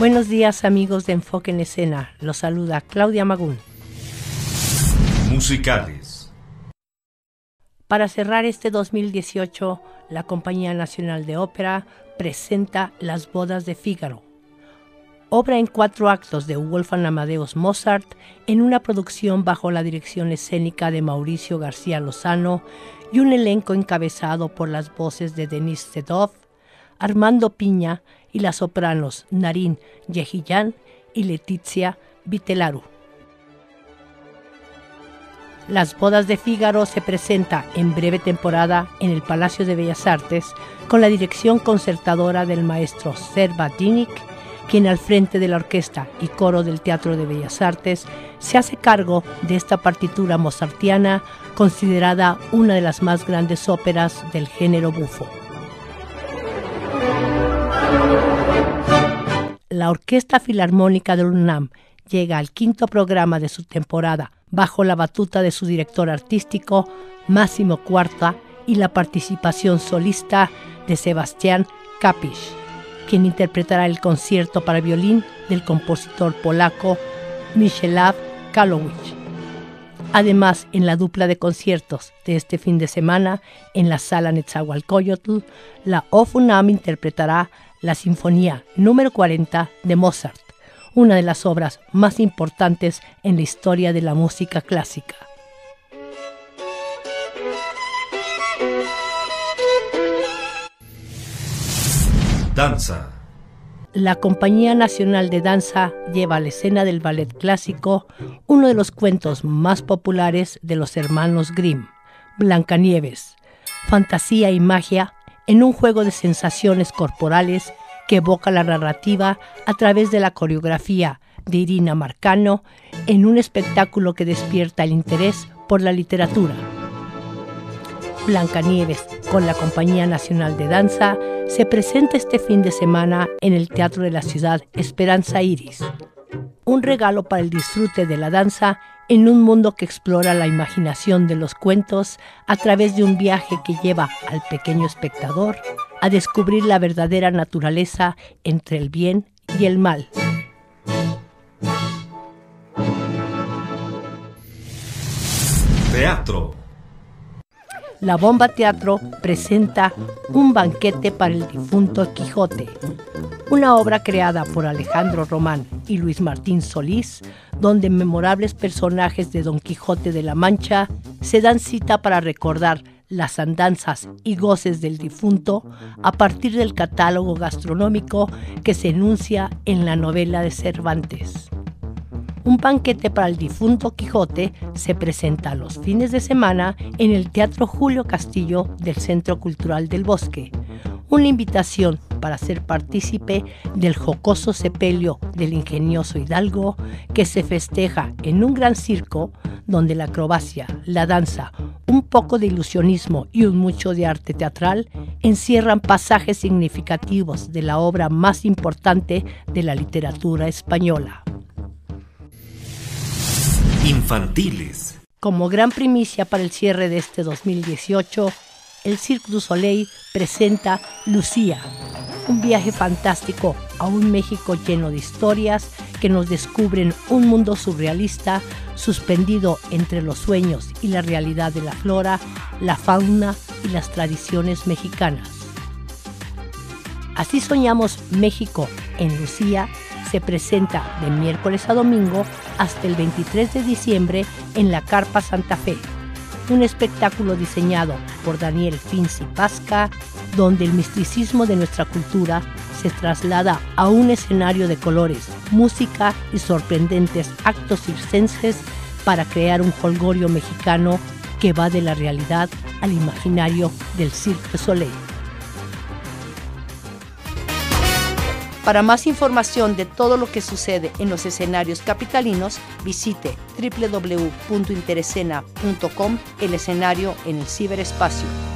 Buenos días amigos de Enfoque en Escena, los saluda Claudia Magún. Musicales. Para cerrar este 2018, la Compañía Nacional de Ópera presenta Las Bodas de Fígaro, obra en cuatro actos de Wolfgang Amadeus Mozart en una producción bajo la dirección escénica de Mauricio García Lozano y un elenco encabezado por las voces de Denis Sedov, Armando Piña y las sopranos Narin Yehillán y Letizia Vitelaru. Las bodas de Fígaro se presenta en breve temporada en el Palacio de Bellas Artes con la dirección concertadora del maestro Serva Dinik quien al frente de la orquesta y coro del Teatro de Bellas Artes se hace cargo de esta partitura mozartiana considerada una de las más grandes óperas del género bufo. La Orquesta Filarmónica de UNAM llega al quinto programa de su temporada bajo la batuta de su director artístico Máximo Cuarta y la participación solista de Sebastián Kapisch quien interpretará el concierto para violín del compositor polaco Mieczysław Kalowicz. Además, en la dupla de conciertos de este fin de semana en la sala Netzahualcoyotl, la OFUNAM interpretará la Sinfonía número 40 de Mozart, una de las obras más importantes en la historia de la música clásica. Danza. La Compañía Nacional de Danza lleva a la escena del ballet clásico uno de los cuentos más populares de los hermanos Grimm, Blancanieves, fantasía y magia en un juego de sensaciones corporales que evoca la narrativa a través de la coreografía de Irina Marcano en un espectáculo que despierta el interés por la literatura. Blancanieves, con la Compañía Nacional de Danza, se presenta este fin de semana en el Teatro de la Ciudad Esperanza Iris. Un regalo para el disfrute de la danza en un mundo que explora la imaginación de los cuentos a través de un viaje que lleva al pequeño espectador a descubrir la verdadera naturaleza entre el bien y el mal. Teatro. La Bomba Teatro presenta Un banquete para el difunto Quijote, una obra creada por Alejandro Román y Luis Martín Solís, donde memorables personajes de Don Quijote de la Mancha se dan cita para recordar las andanzas y goces del difunto a partir del catálogo gastronómico que se enuncia en la novela de Cervantes. Un banquete para el difunto Quijote se presenta los fines de semana en el Teatro Julio Castillo del Centro Cultural del Bosque. Una invitación para ser partícipe del jocoso sepelio del ingenioso Hidalgo que se festeja en un gran circo donde la acrobacia, la danza, un poco de ilusionismo y un mucho de arte teatral encierran pasajes significativos de la obra más importante de la literatura española infantiles. Como gran primicia para el cierre de este 2018, el Cirque du Soleil presenta Lucía, un viaje fantástico a un México lleno de historias que nos descubren un mundo surrealista suspendido entre los sueños y la realidad de la flora, la fauna y las tradiciones mexicanas. Así soñamos México en Lucía se presenta de miércoles a domingo hasta el 23 de diciembre en la Carpa Santa Fe, un espectáculo diseñado por Daniel Finzi Pasca, donde el misticismo de nuestra cultura se traslada a un escenario de colores, música y sorprendentes actos circenses para crear un holgorio mexicano que va de la realidad al imaginario del Cirque Soleil. Para más información de todo lo que sucede en los escenarios capitalinos, visite www.interesena.com, el escenario en el ciberespacio.